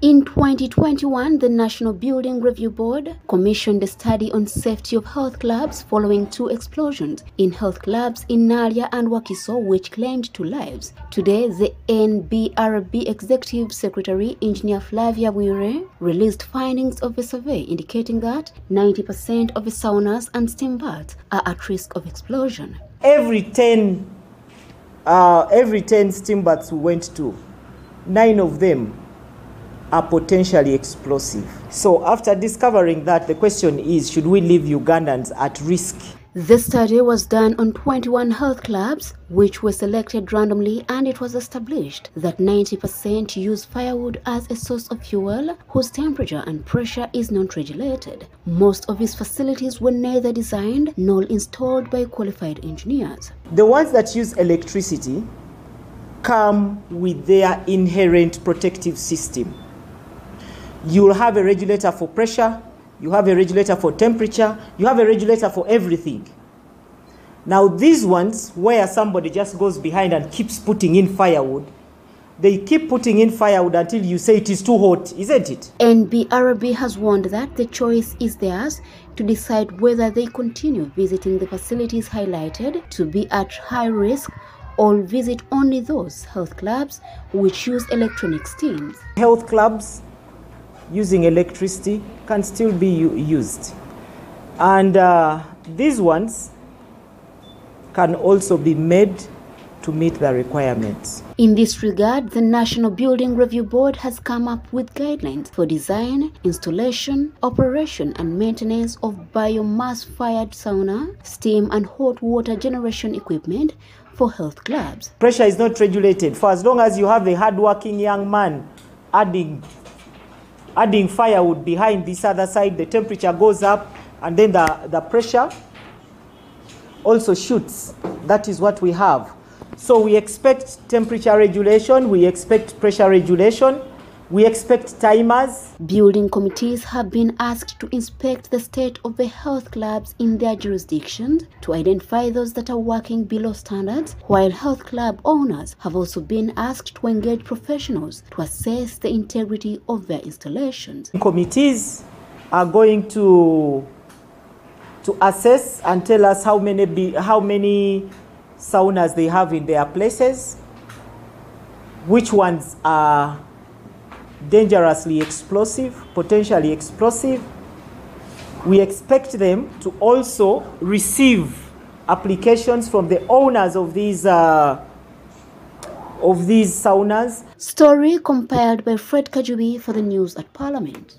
In 2021, the National Building Review Board commissioned a study on safety of health clubs following two explosions in health clubs in Naalya and Wakiso which claimed two lives. Today, the NBRB Executive Secretary, Engineer Flavia Bwire, released findings of a survey indicating that 90% of the saunas and steam baths are at risk of explosion. Every 10, uh, every 10 steam baths we went to, nine of them are potentially explosive. So after discovering that, the question is, should we leave Ugandans at risk? The study was done on 21 health clubs, which were selected randomly, and it was established that 90% use firewood as a source of fuel whose temperature and pressure is not regulated. Most of these facilities were neither designed nor installed by qualified engineers. The ones that use electricity come with their inherent protective system. You'll have a regulator for pressure, you have a regulator for temperature, you have a regulator for everything. Now these ones, where somebody just goes behind and keeps putting in firewood, they keep putting in firewood until you say it is too hot, isn't it? NBRB has warned that the choice is theirs to decide whether they continue visiting the facilities highlighted to be at high risk or visit only those health clubs which use electronic steams. Health clubs using electricity can still be used. And uh, these ones can also be made to meet the requirements. In this regard, the National Building Review Board has come up with guidelines for design, installation, operation and maintenance of biomass-fired sauna, steam and hot water generation equipment for health clubs. Pressure is not regulated. For as long as you have a hard-working young man adding adding firewood behind this other side, the temperature goes up and then the, the pressure also shoots. That is what we have. So we expect temperature regulation, we expect pressure regulation, we expect timers. Building committees have been asked to inspect the state of the health clubs in their jurisdictions to identify those that are working below standards, while health club owners have also been asked to engage professionals to assess the integrity of their installations. Committees are going to to assess and tell us how many how many saunas they have in their places, which ones are dangerously explosive, potentially explosive. We expect them to also receive applications from the owners of these uh, of these saunas. Story compiled by Fred Kajubi for the news at Parliament.